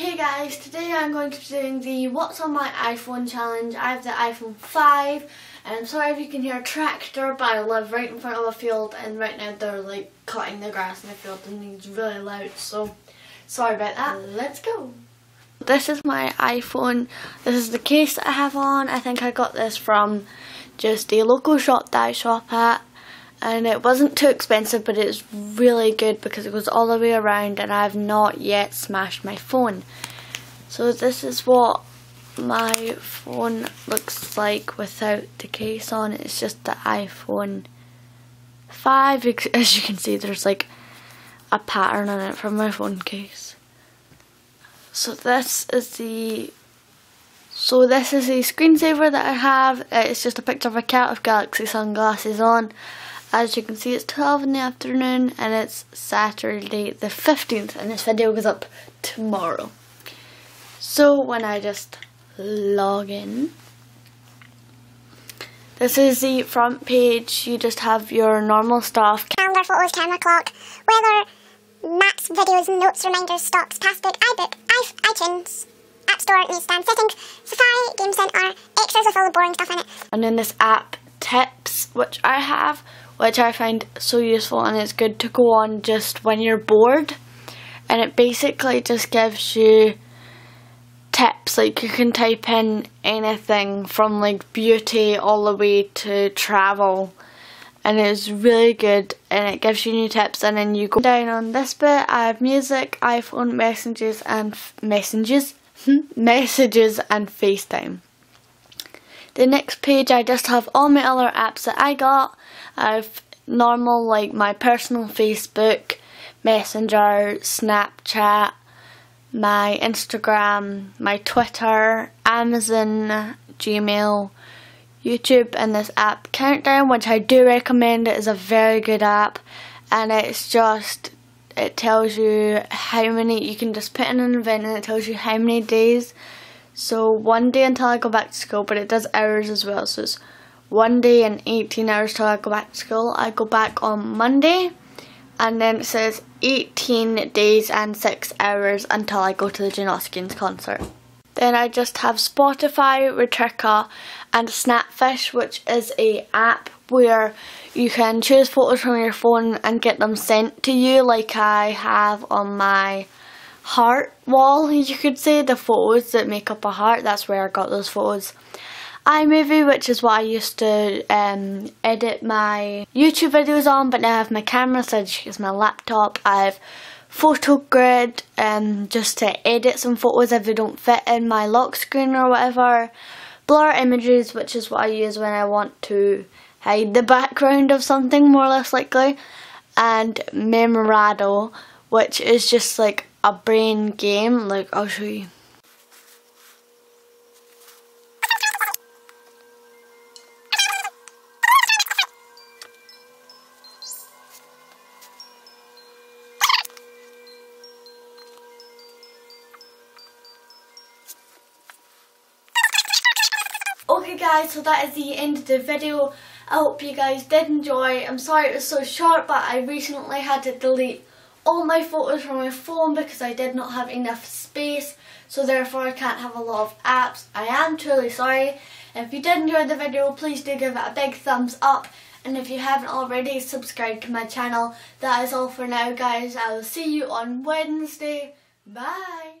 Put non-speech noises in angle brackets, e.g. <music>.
guys, today I'm going to be doing the What's on my iPhone challenge. I have the iPhone 5 and I'm sorry if you can hear a tractor but I live right in front of a field and right now they're like cutting the grass in the field and it's really loud so sorry about that. Let's go. This is my iPhone. This is the case that I have on. I think I got this from just a local shop that I shop at and it wasn't too expensive but it's really good because it goes all the way around and I've not yet smashed my phone. So this is what my phone looks like without the case on. It's just the iPhone 5 <laughs> as you can see there's like a pattern on it from my phone case. So this is the so this is the screensaver that I have. Uh, it's just a picture of a cat with galaxy sunglasses on as you can see it's 12 in the afternoon and it's Saturday the 15th and this video goes up tomorrow. So when I just log in, this is the front page, you just have your normal stuff. Calendar, photos, camera, clock, weather, maps, videos, notes, reminders, stocks, passbook, iBook, iTunes, App Store, newsstand, settings, Safari, Game Center, extras with all the boring stuff in it. And then this app tips, which I have, which I find so useful and it's good to go on just when you're bored. And it basically just gives you tips, like you can type in anything from like beauty all the way to travel. And it's really good and it gives you new tips and then you go down on this bit I have music, iPhone, messages and messages hmm? <laughs> messages and FaceTime. The next page I just have all my other apps that I got. I've normal like my personal Facebook, Messenger, Snapchat, my Instagram, my Twitter, Amazon, Gmail, YouTube and this app Countdown which I do recommend. It is a very good app and it's just it tells you how many you can just put in an event and it tells you how many days so one day until I go back to school, but it does hours as well. So it's one day and 18 hours till I go back to school. I go back on Monday and then it says 18 days and 6 hours until I go to the Jane concert. Then I just have Spotify, Retrica and Snapfish which is a app where you can choose photos from your phone and get them sent to you like I have on my heart wall, you could say, the photos that make up a heart, that's where I got those photos. iMovie, which is what I used to um, edit my YouTube videos on, but now I have my camera, so I just use my laptop. I have PhotoGrid, um, just to edit some photos if they don't fit in my lock screen or whatever. Blur images, which is what I use when I want to hide the background of something, more or less likely. And Memorado, which is just like a brain game. Like, I'll show you. Okay guys, so that is the end of the video. I hope you guys did enjoy. I'm sorry it was so short, but I recently had to delete all my photos from my phone because I did not have enough space so therefore I can't have a lot of apps. I am truly sorry. If you did enjoy the video please do give it a big thumbs up and if you haven't already subscribe to my channel. That is all for now guys. I will see you on Wednesday. Bye.